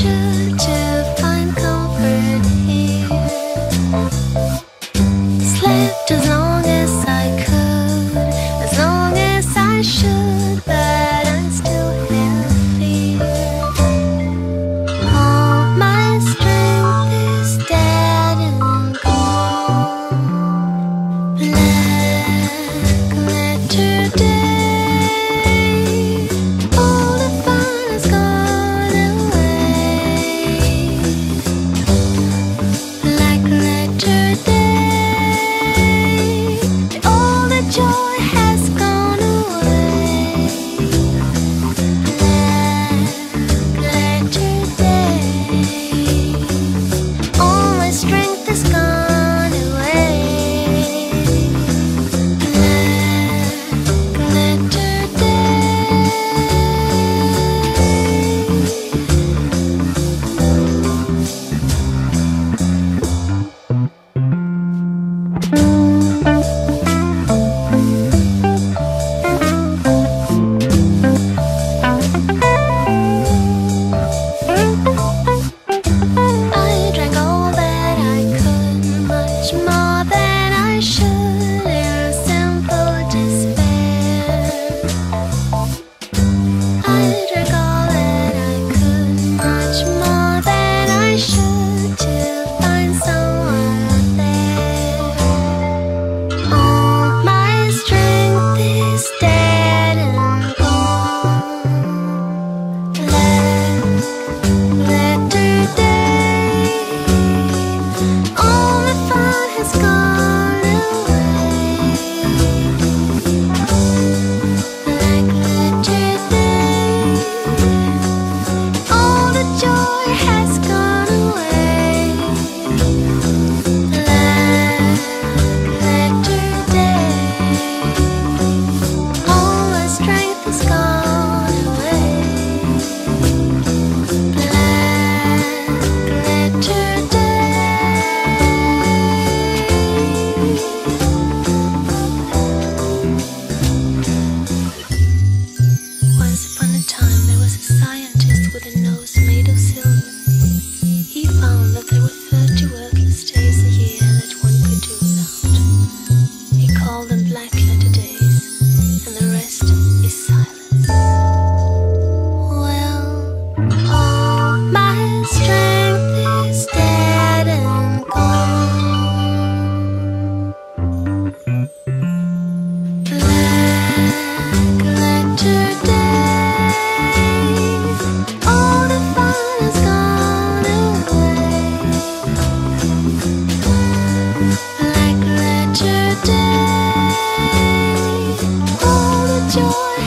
should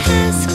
ask